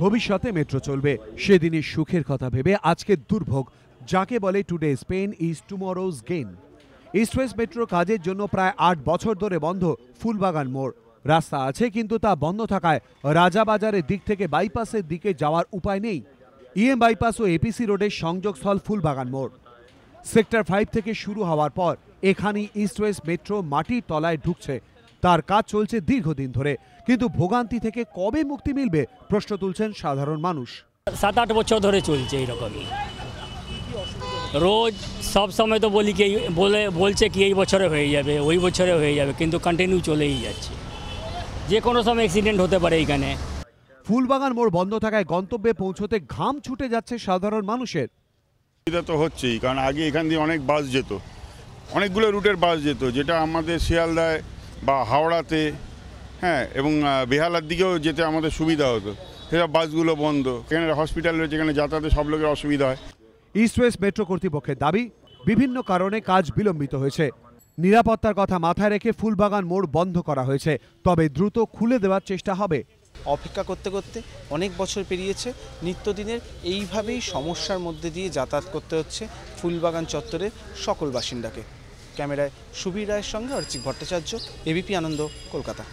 ভবিষ্যতে মেট্রো চলবে। সেদিনের সুখের কথা ভেবে আজকের দুর্ভোগ। যাকে বলে today's pain is tomorrow's gain East West Metro কাজের জন্য প্রায় আট বছর ধরে বন্ধ, ফুলবাগান মোড়। রাস্তা আছে কিন্তু তা বন্ধ থাকায় রাজাবাজারের দিক থেকে বাইপাসের দিকে যাওয়ার উপায় নেই। ইএম বাইপাস ও এপিসি রোডের সংযোগস্থল ফুলবাগান মোড়। সেক্টর ফাইভ থেকে শুরু হওয়ার পর এখানেই ইস্ট ওয়েস্ট মেট্রো মাটির তলায় ঢুকছে। তার কাজ চলছে দীর্ঘদিন ধরে। কিন্তু ভোগান্তি থেকে কবে মুক্তি মিলবে প্রশ্ন তুলছেন সাধারণ মানুষ। সাত আট বছর ধরে চলছে এইরকমই রোজ সব সময় তো বলি কি বলে বলছে কি এই বছরে হয়ে যাবে ওই বছরে হয়ে যাবে কিন্তু কন্টিনিউ চলেই যাচ্ছে। যে কোনো সময় অ্যাক্সিডেন্ট হতে পারে এইখানে। ফুলবাগান মোড় বন্ধ থাকায় গন্তব্যে পৌঁছতে ঘাম ছুটে যাচ্ছে সাধারণ মানুষের। সুবিধা তো হচ্ছেই কারণ আগে এখান দিয়ে অনেক বাস যেত। অনেকগুলো রুটের বাস যেত যেটা আমাদের শিয়ালদায় বা হাওড়াতে হ্যাঁ এবং বেহালার দিকেও যেতে আমাদের সুবিধা হতো। সেসব বাসগুলো বন্ধ। এখানে হসপিটাল রয়েছে এখানে যাতায়াতে সব লোকের অসুবিধা হয়। ইস্ট ওয়েস্ট মেট্রো কর্তৃপক্ষের দাবি বিভিন্ন কারণে কাজ বিলম্বিত হয়েছে। নিরাপত্তার কথা মাথায় রেখে ফুলবাগান মোড় বন্ধ করা হয়েছে। তবে দ্রুত খুলে দেওয়ার চেষ্টা হবে। অপেক্ষা করতে করতে অনেক বছর পেরিয়েছে নিত্যদিনের এইভাবেই সমস্যার মধ্যে দিয়ে যাতায়াত করতে হচ্ছে ফুলবাগান চত্বরের সকল বাসিন্দাকে। ক্যামেরায় সুবীর রায়ের সঙ্গে অর্চিক ভট্টাচার্য এবিপি আনন্দ কলকাতা।